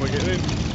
we're getting in.